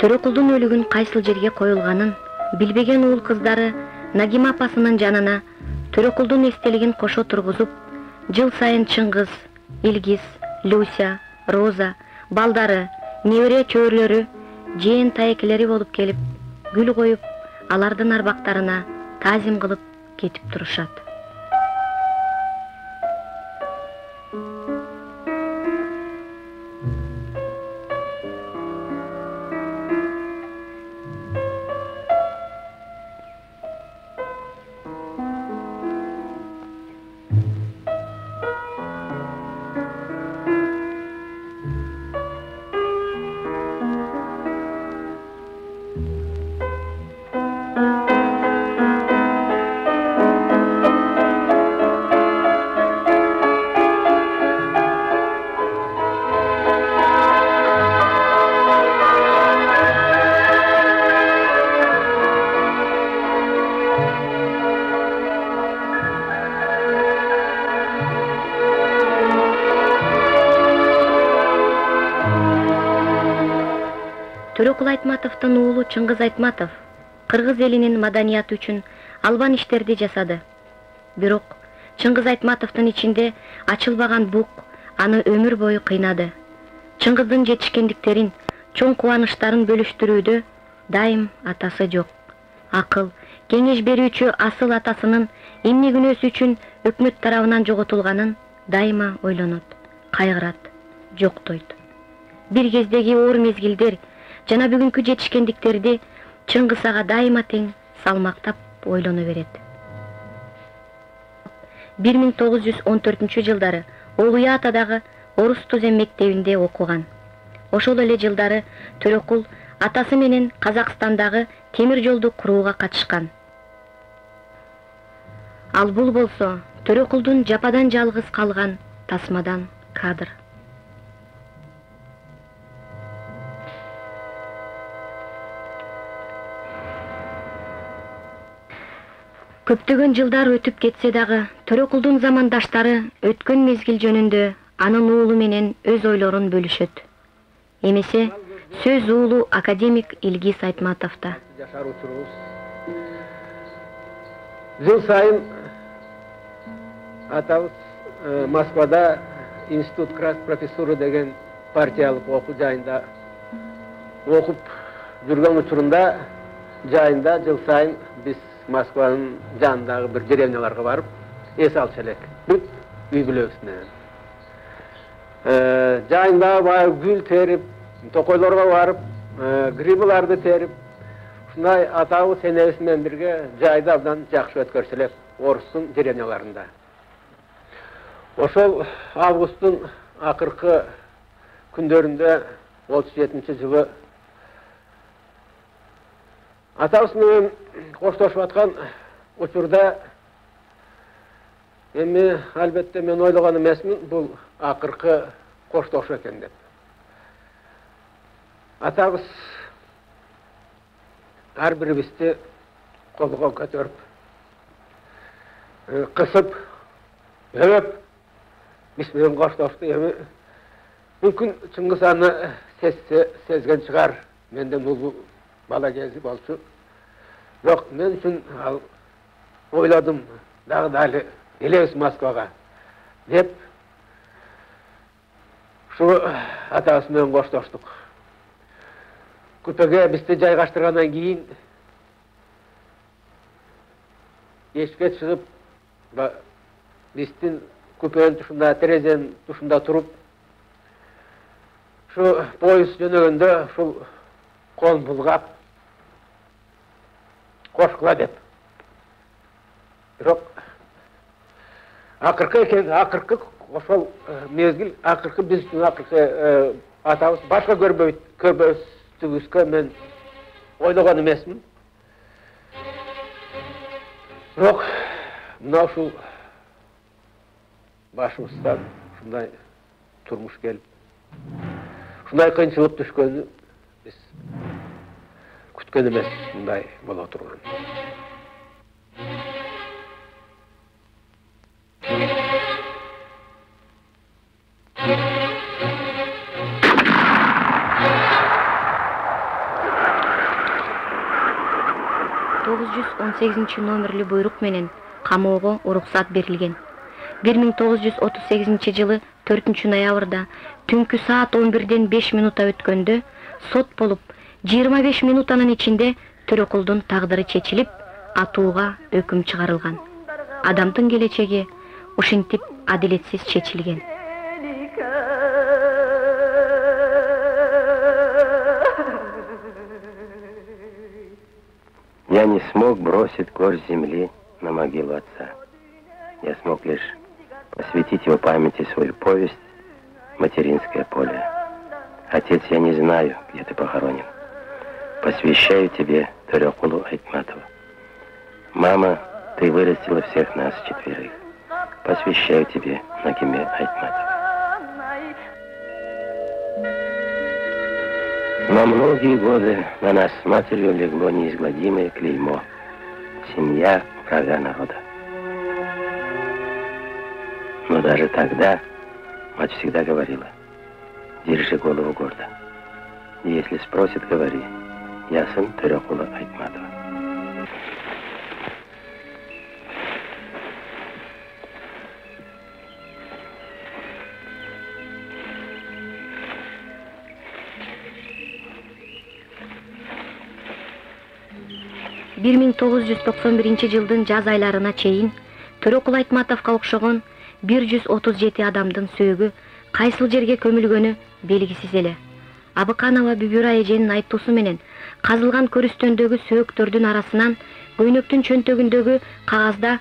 төрөкулдун өлүгүн кайсыл жерге коюлганын билбеген уул кыздары нагима апасынын жанына төрөкулдун эстелигин кошо тургузуп жыл сайын чыңгыз илгиз люся роза балдары небере чөбүрлөрү жээн таекелери болуп келип гүл коюп алардын арбактарына таазим кылып кетип турушат төрөкул айтматовдун уулу чыңгыз айтматов кыргыз элинин маданияты үчүн албан иштерди жасады. Бирок чыңгыз айтматовдун ичинде ачылбаган бук аны өмүр бою кыйнады. Чыңгыздын жетишкендиктерин чоң кубанычтарын бөлүштүрүүдө дайым атасы жок. Акыл кеңеш берүүчү асыл атасынын эмне күнөөсү үчүн өкмөт тарабынан жоготулганын дайыма ойлонот. Кайгырат жоктойт бир кездеги оор мезгилдер жана бүгүнкү жетишкендиктерди чыңгыз ага дайыма тең салмактап ойлоно берет. Бир миң тогуз жүз он төртүнчү жылдары улуятадагы орус тузем мектебинде окуган. Ошол эле жылдары төрөкул атасы менен казакстандагы темир жолду курууга катышкан. Ал бул болсо төрөкулдун жападан жалгыз калган тасмадан кадр көптөгөн жылдар өтүп кетсе дагы төрөкулдун замандаштары өткөн мезгил жөнүндө анын уулу менен өз ойлорун бөлүшөт эмесе сөз уулу академик илгиз учурубуз жыл сайын атабыз э, москвада институт крас профессура деген партиялык окуу жайында окуп жүргөн учурунда жайында жыл сайын биз москванын жанындагы бир деревняларга барып эс алчу элек бүт үй бүлөбүз жайындагы баягы гүл терип токойлорго барып грибыларды терип ушундай атабыз энебиз менен бирге жайды абдан жакшы өткөрчү элек деревняларында. Ошол августтун акыркы күндөрүндө отуз жетинчи жылы атабыз менен коштошуп аткан учурда эми албетте мен ойлогон эмесмин бул акыркы коштошуу экен деп. Атабыз ар бирибизди колго көтөрүп кысып өбөп биз менен коштошту эми мүмкүн чыңгыз аны сезсе сезген чыгар. Менден улуу бала кези болчу бирок мен үчүн ал ойлодум дагы дали келебиз москвага деп ушу атабыз менен коштоштук купеге бизди жайгаштыргандан кийин эшикке чыгып биздин купенин тушунда терезенин тушунда туруп ушу поезд жөнөгөндө ушул колун булгап кошкула деп бирок акыркы экен акыркы ошол мезгил акыркы биз үчүн акыркы атабыз башка көрбөйт көрбөстүгүбүзгө мен ойлогон эмесмин бирок мына ушул башыбыздан ушундай турмуш келип ушундай кыйынчылык түшкөнү биз күткөн эмес мындай боло турган. Тогуз жүз он сегизинчи номерлүү буйрук менен камоого уруксат берилген. Бир миң тогуз жүз отуз сегизинчи жылы төртүнчү ноябрда түнкү саат он бирден беш минута өткөндө сот болуп 25 минутанын ичинде төрөкулдун тагдыры чечилип атууга өкүм чыгарылган адамдын келечеги ушинтип адилетсиз чечилген Я не смог бросить горсть земли на могилу отца. Я смог лишь посвятить его памяти свою повесть «Материнское поле». Отец, я не знаю, где ты похоронен. Посвящаю тебе Тарекулу Айтматову. Мама, ты вырастила всех нас четверых. Посвящаю тебе Нагиме Айтматову. На многие годы на нас с матерью легло неизгладимое клеймо. Семья врага народа. Но даже тогда мать всегда говорила, держи голову гордо. Если спросит, говори, я сын Терекула Айтматова. бир миң тогуз жүз токсон биринчи жылдын жаз айларына чейин төрөкул айтматовго окшогон бир жүз отуз жети адамдын жерге көмүлгөнү белгисиз эле абыканова бүбүра эженин айтуусу менен казылган көрүстөндөгү сөөктөрдүн арасынан көйнөктүн чөнтөгүндөгү кагазда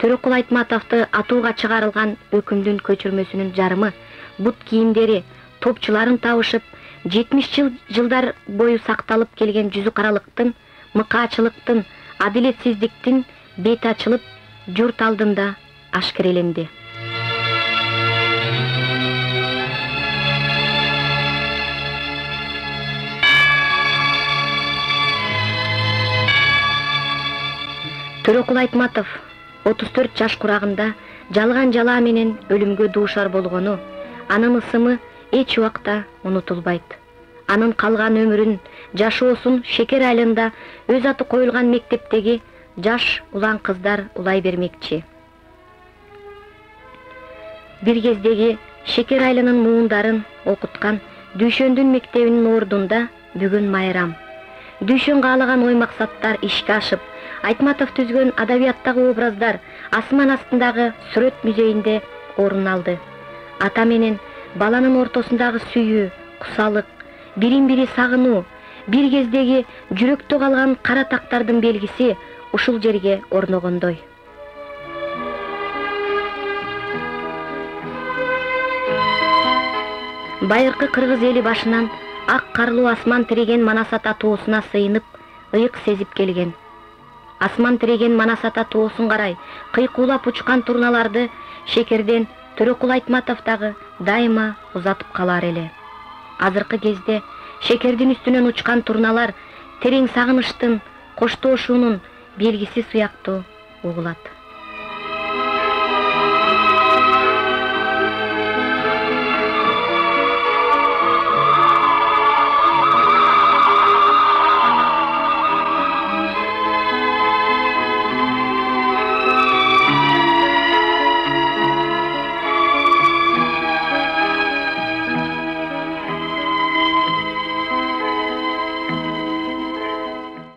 төрөкул айтматовду атууга чыгарылган өкүмдүн көчүрмөсүнүн жарымы бут кийимдери топчуларын табышып жетимиш жыл жылдар бою сакталып келген каралыктын мыкаачылыктын адилетсиздиктин бети ачылып журт алдында ашкереленди төрөкул айтматов отуз төрт жаш курагында жалган жалаа менен өлүмгө дуушар болгону анын ысымы эч убакта унутулбайт анын калган өмүрүн жашоосун шекер айылында өз аты коюлган мектептеги жаш улан кыздар улай бермекчи бир кездеги шекер айылынын муундарын окуткан дүйшөндүн мектебинин ордунда бүгүн майрам дүйшөн каалаган ой максаттар ишке ашып айтматов түзгөн адабияттагы образдар асман астындагы сүрөт музейинде орун алды. Ата менен баланын ортосундагы сүйүү кусалык бирин бири сагынуу бир кездеги жүрөктө калган кара тактардын белгиси ушул жерге орногондой. Байыркы кыргыз эли башынан ак карлуу асман тиреген манас ата тоосуна сыйынып ыйык сезип келген асман тиреген манас ата тоосун карай кыйкуулап учкан турналарды шекерден төрөкул айтматов дагы дайыма узатып калар эле азыркы кезде шекердин үстүнөн учкан турналар терең сагынычтын коштошуунун белгиси сыяктуу угулат